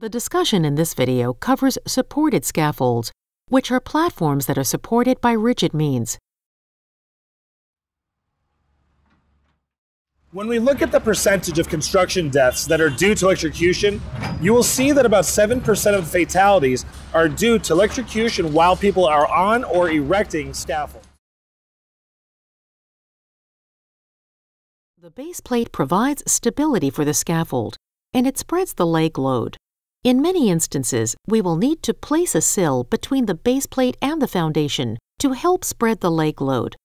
The discussion in this video covers supported scaffolds, which are platforms that are supported by rigid means. When we look at the percentage of construction deaths that are due to electrocution, you will see that about 7% of the fatalities are due to electrocution while people are on or erecting scaffolds. The base plate provides stability for the scaffold, and it spreads the leg load. In many instances, we will need to place a sill between the base plate and the foundation to help spread the leg load.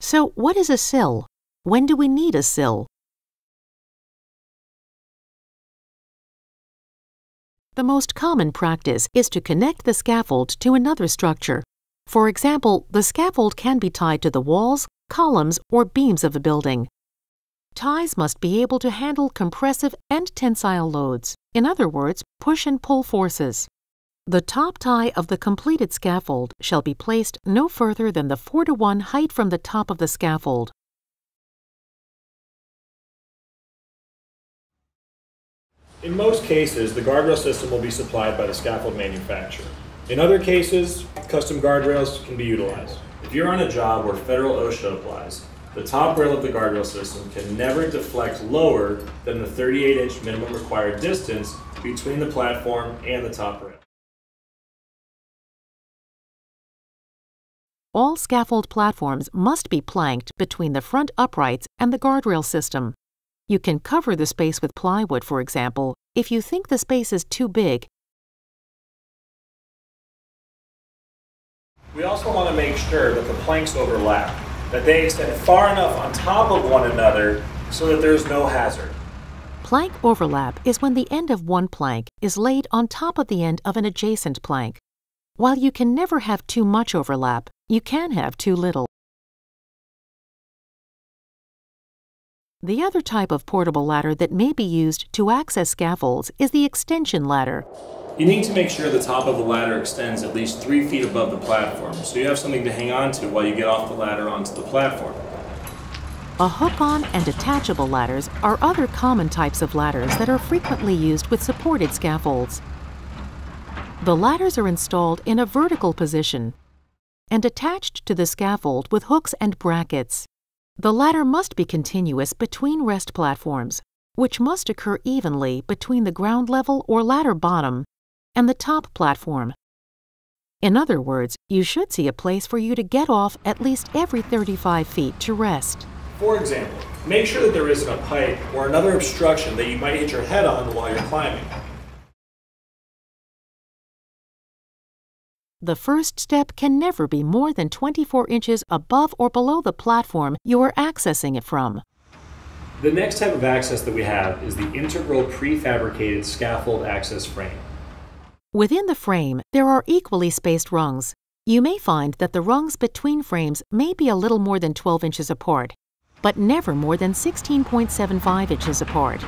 So what is a sill? When do we need a sill? The most common practice is to connect the scaffold to another structure. For example, the scaffold can be tied to the walls, columns, or beams of a building. Ties must be able to handle compressive and tensile loads, in other words, push and pull forces. The top tie of the completed scaffold shall be placed no further than the 4 to 1 height from the top of the scaffold. In most cases, the guardrail system will be supplied by the scaffold manufacturer. In other cases, custom guardrails can be utilized. If you're on a job where federal OSHA applies, the top rail of the guardrail system can never deflect lower than the 38 inch minimum required distance between the platform and the top rail. All scaffold platforms must be planked between the front uprights and the guardrail system. You can cover the space with plywood, for example, if you think the space is too big. We also want to make sure that the planks overlap that they extend far enough on top of one another so that there's no hazard. Plank overlap is when the end of one plank is laid on top of the end of an adjacent plank. While you can never have too much overlap, you can have too little. The other type of portable ladder that may be used to access scaffolds is the extension ladder. You need to make sure the top of the ladder extends at least three feet above the platform, so you have something to hang on to while you get off the ladder onto the platform. A hook-on and detachable ladders are other common types of ladders that are frequently used with supported scaffolds. The ladders are installed in a vertical position and attached to the scaffold with hooks and brackets. The ladder must be continuous between rest platforms, which must occur evenly between the ground level or ladder bottom and the top platform. In other words, you should see a place for you to get off at least every 35 feet to rest. For example, make sure that there isn't a pipe or another obstruction that you might hit your head on while you're climbing. The first step can never be more than 24 inches above or below the platform you are accessing it from. The next type of access that we have is the integral prefabricated scaffold access frame. Within the frame, there are equally spaced rungs. You may find that the rungs between frames may be a little more than 12 inches apart, but never more than 16.75 inches apart.